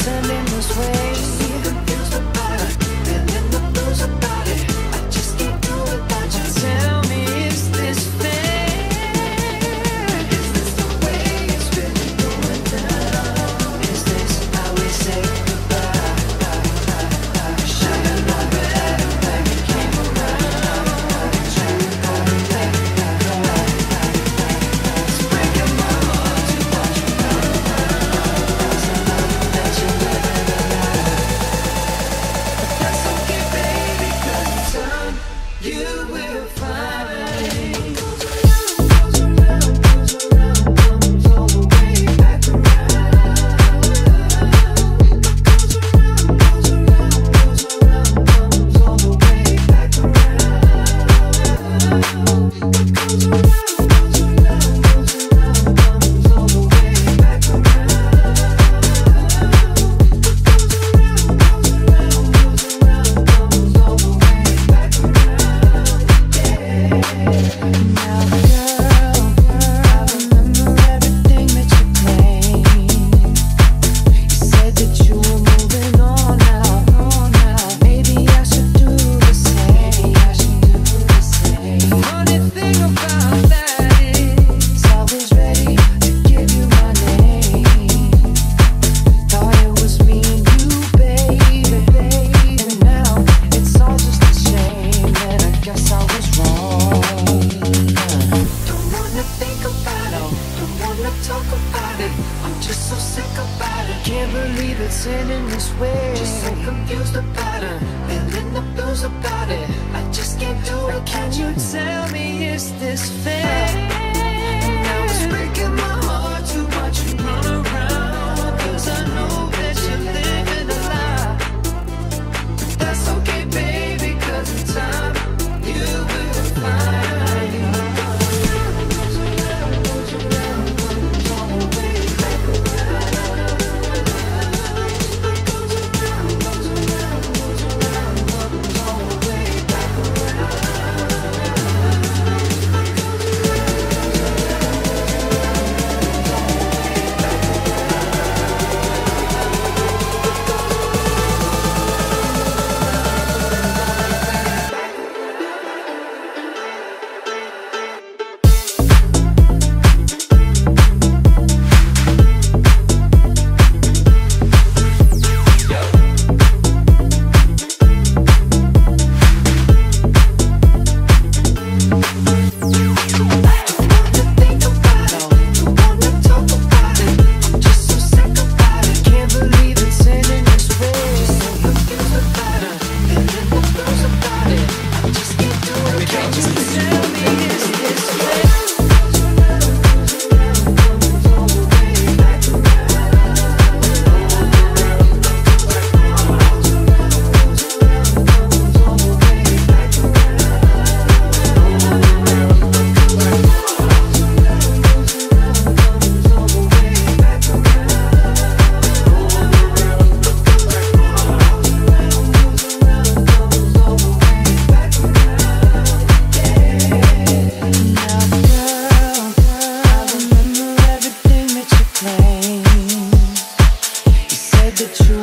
listening. Thank you. it's this way. Just so confused about it Feeling the blues about it. I just can't do it. Can you tell me, is this fair? The truth.